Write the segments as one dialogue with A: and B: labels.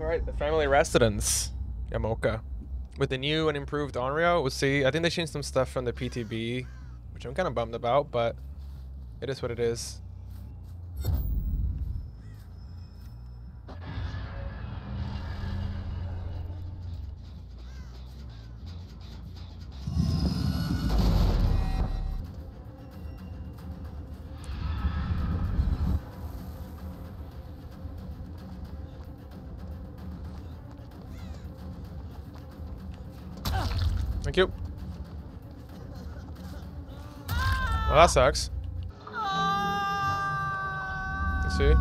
A: Alright, the family residence. Yamaoka. With the new and improved Onryo, we'll see. I think they changed some stuff from the PTB, which I'm kind of bummed about, but it is what it is. Thank you. Well, that sucks. You see?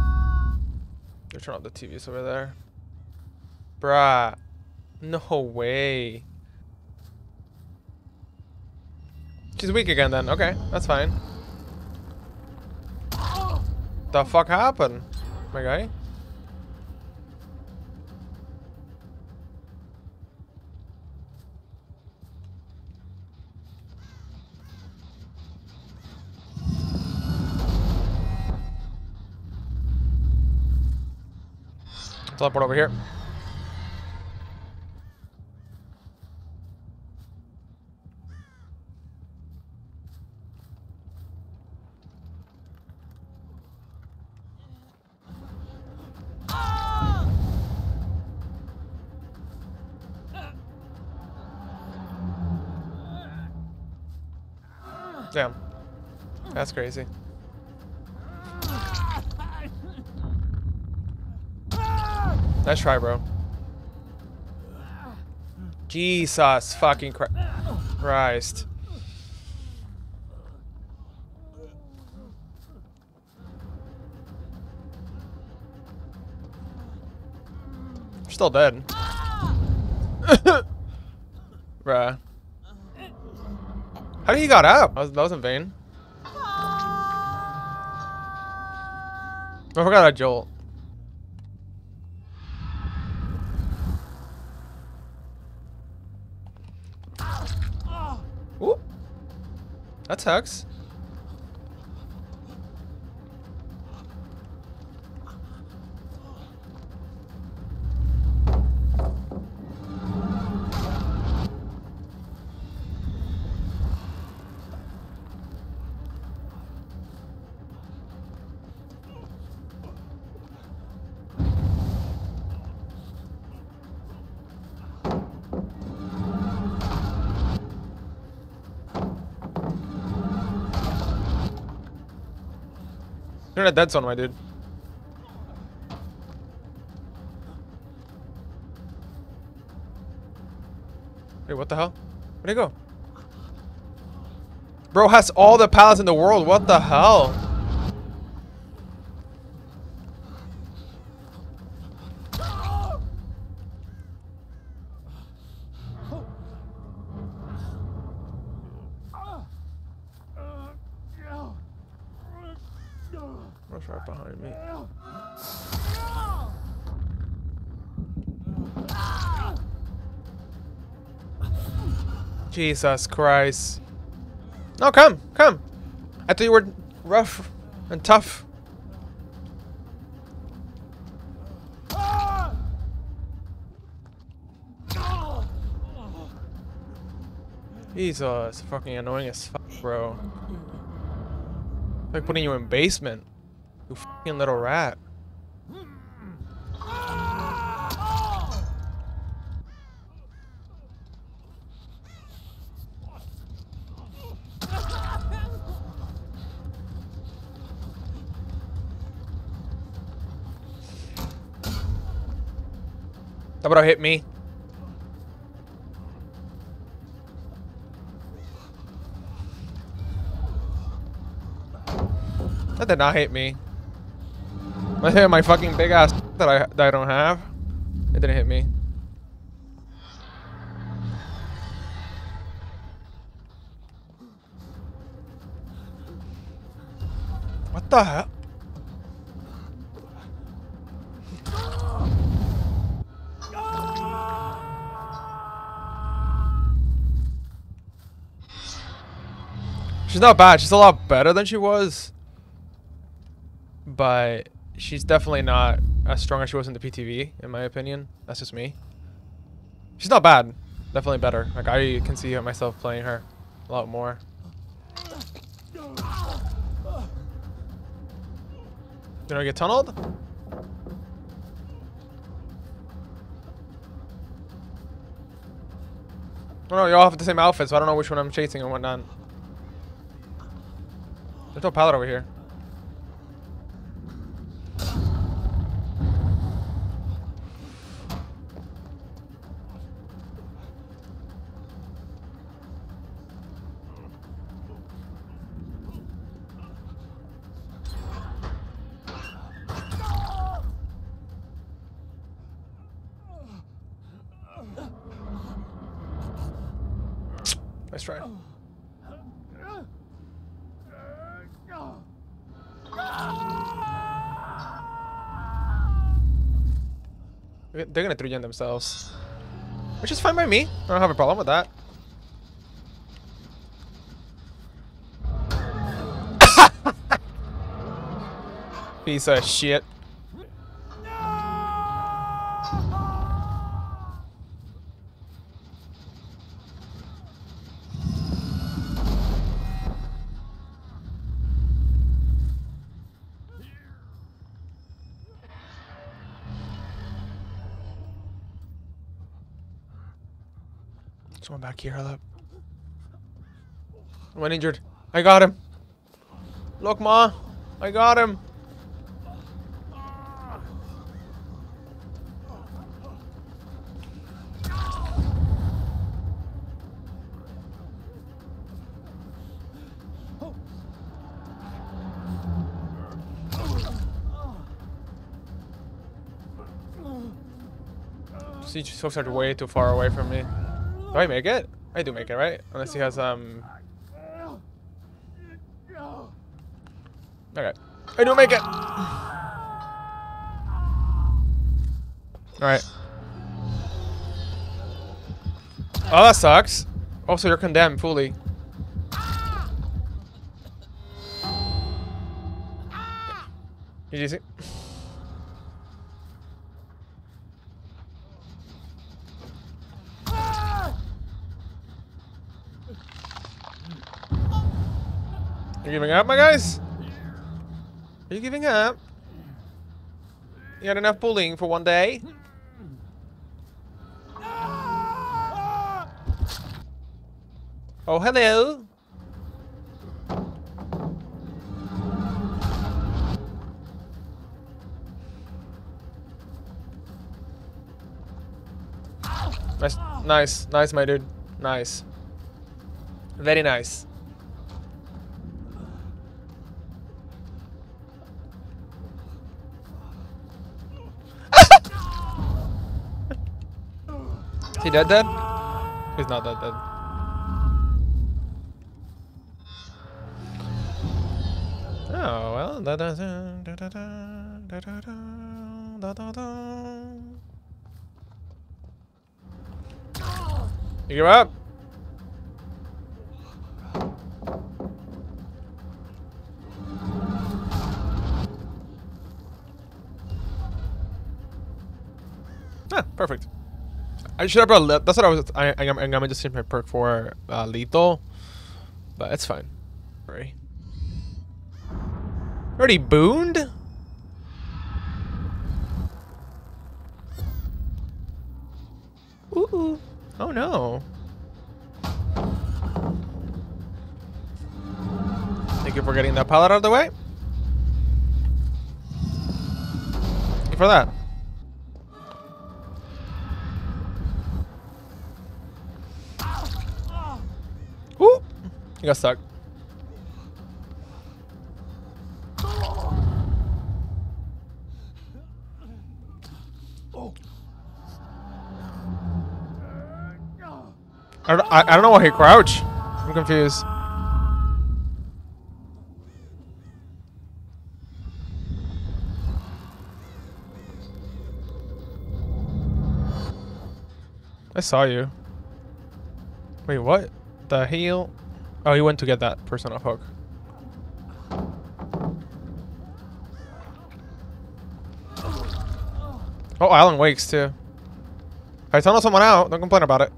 A: They're turning off the TVs over there. Bruh. No way. She's weak again then. Okay, that's fine. The fuck happened, my guy? Teleport over here. Damn. That's crazy. Nice try, bro. Jesus fucking Christ. You're still dead. Bruh. How did he got out? That, was, that wasn't vain. I forgot a jolt. Ooh. That sucks. You're in a dead zone, my dude. Wait, what the hell? Where'd he go? Bro has all the pallets in the world. What the hell? Right behind me? Jesus Christ. No, come, come. I thought you were rough and tough. Jesus, fucking annoying as fuck, bro. Like putting you in basement. You fucking little rat. That would hit me. That did not hit me. That hit my fucking big ass that I that I don't have. It didn't hit me. What the hell? She's not bad. She's a lot better than she was. But she's definitely not as strong as she was in the PTB, in my opinion. That's just me. She's not bad. Definitely better. Like, I can see myself playing her a lot more. You gonna get tunneled? Oh no, you all have the same outfit, so I don't know which one I'm chasing and whatnot. There's no pallet over here. They're gonna 3 gen themselves. Which is fine by me. I don't have a problem with that. Piece of shit. Someone back here, up. One injured. I got him. Look, Ma. I got him. Siege folks are way too far away from me. Do I make it? I do make it, right? Unless he has, um... Okay. I do make it! Alright. Oh, that sucks. Also, you're condemned fully. Easy. You giving up, my guys? Are you giving up? You had enough bullying for one day? Oh, hello. Nice, nice, nice, my dude. Nice. Very nice. Is dead dead? He's not dead dead. Oh, well. You give up? Ah, perfect. I should have brought. That's what I was. I, I, I'm, I'm gonna just change my perk for uh, lethal, but it's fine. Sorry. Already booned. Ooh. Oh no. Thank you for getting that pallet out of the way. Thank you for that. You got stuck. I don't, I, I don't know why he crouch. I'm confused. I saw you. Wait, what? The hell? Oh, he went to get that person off hook. Oh, Alan wakes too. I tunnel someone out, don't complain about it.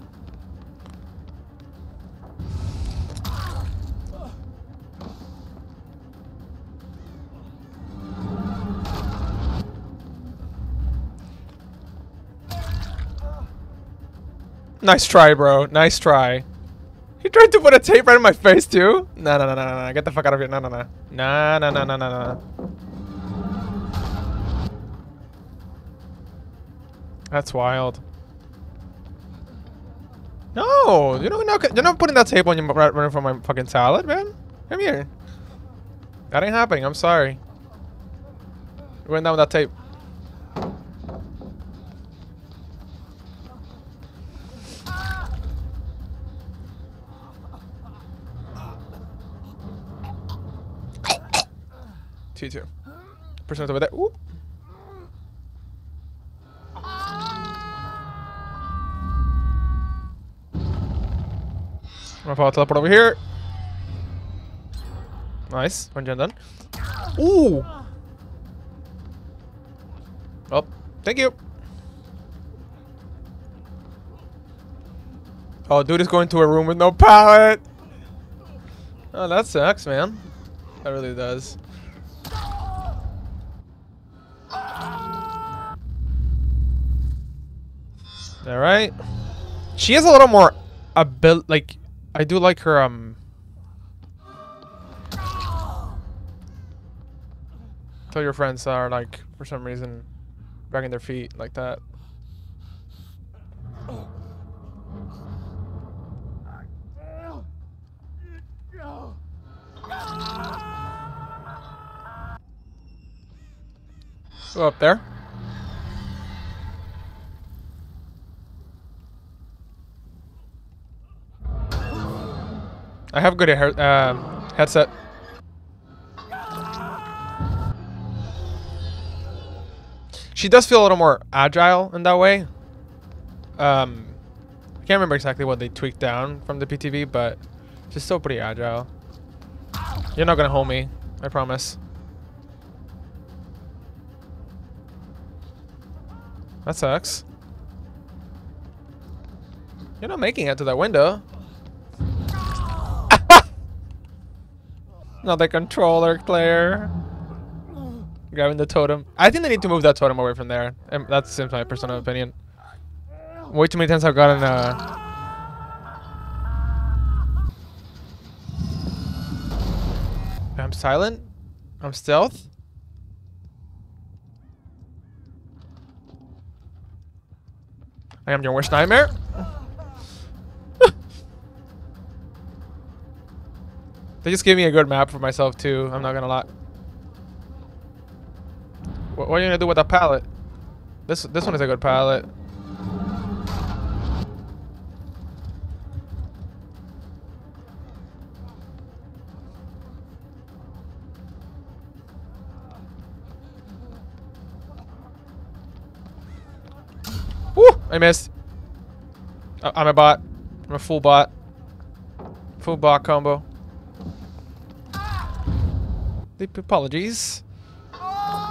A: Nice try, bro. Nice try. He tried to put a tape right in my face too. No, no, no, no, no, no. Get the fuck out of here. No, no, no. No, no, no, no, no, no. That's wild. No, you don't. You're not putting that tape on you right running from my fucking salad, man. Come here. That ain't happening. I'm sorry. We're going down with that tape. T2. Person's over there. Ooh. I'm gonna follow teleport over here. Nice. One gen done. Ooh. Oh, thank you. Oh, dude is going to a room with no pallet. Oh, that sucks, man. That really does. All right. She has a little more abil like I do like her um Tell your friends that are like for some reason dragging their feet like that. Go up there. I have good hair, um, headset. She does feel a little more agile in that way. Um, I can't remember exactly what they tweaked down from the PTB, but she's still pretty agile. You're not gonna hold me, I promise. That sucks. You're not making it to that window. Not the controller, Claire. Grabbing the totem. I think they need to move that totem away from there. And that's simply my personal opinion. Way too many times I've gotten uh I'm silent. I'm stealth. I am your worst nightmare. They just gave me a good map for myself too, I'm not gonna lie. What, what are you gonna do with that pallet? This this one is a good pallet. I missed. I'm a bot. I'm a full bot. Full bot combo. Apologies. I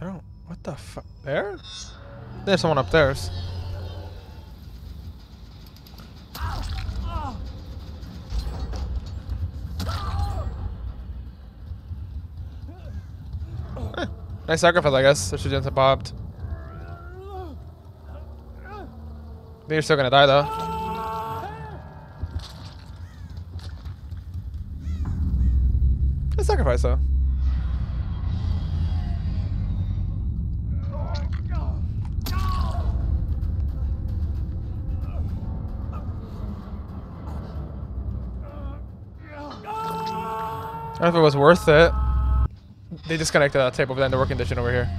A: don't. What the fuck? There? There's someone upstairs. Eh, nice sacrifice, I guess. She didn't have popped. I think you're still gonna die though. I don't know if it was worth it. They disconnected that tape over there in the work condition over here.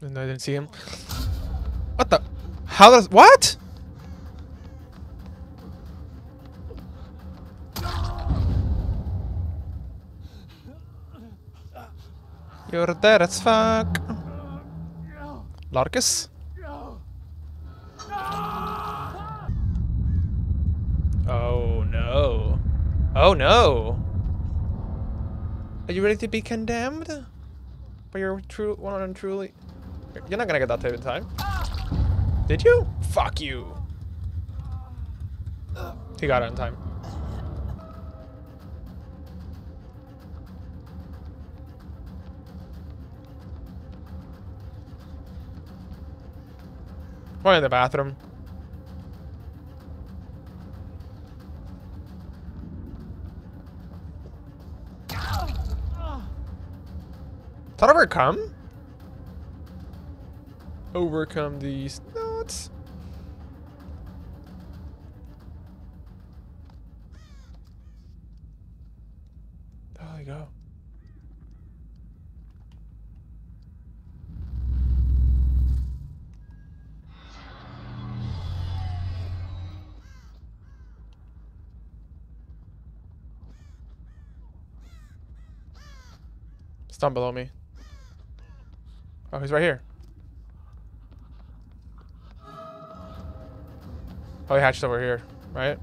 A: And I didn't see him. What the? How does... What? You're dead as fuck. Larkus? Oh no. Oh no! Are you ready to be condemned? By your true one and truly. You're not gonna get that type of time. Did you? Fuck you. He got it in time. Probably in the bathroom. Thought overcome? Overcome these nuts. It's down below me. Oh, he's right here. Oh, he hatched over here, right?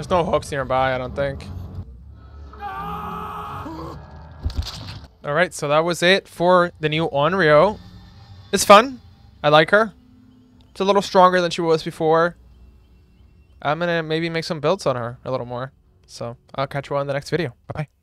A: There's no hooks nearby, I don't think. Alright, so that was it for the new Onryo. It's fun. I like her. It's a little stronger than she was before. I'm gonna maybe make some builds on her a little more. So I'll catch you on the next video. Bye-bye.